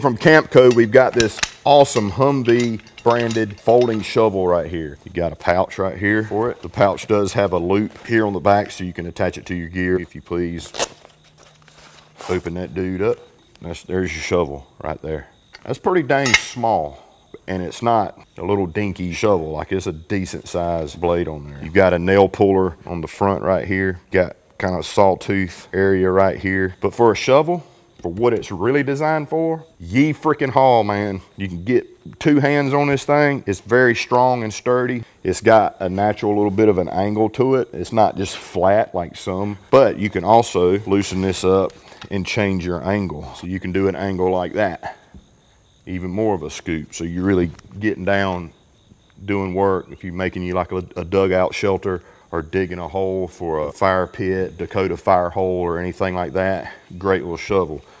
From Campco, we've got this awesome Humvee branded folding shovel right here. You got a pouch right here for it. The pouch does have a loop here on the back so you can attach it to your gear if you please. Open that dude up. That's, there's your shovel right there. That's pretty dang small and it's not a little dinky shovel like it's a decent sized blade on there you've got a nail puller on the front right here got kind of sawtooth area right here but for a shovel for what it's really designed for, ye freaking haul, man. You can get two hands on this thing. It's very strong and sturdy. It's got a natural little bit of an angle to it. It's not just flat like some, but you can also loosen this up and change your angle. So you can do an angle like that, even more of a scoop. So you're really getting down doing work. If you're making you like a, a dugout shelter or digging a hole for a fire pit, Dakota fire hole, or anything like that, great little shovel.